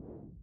you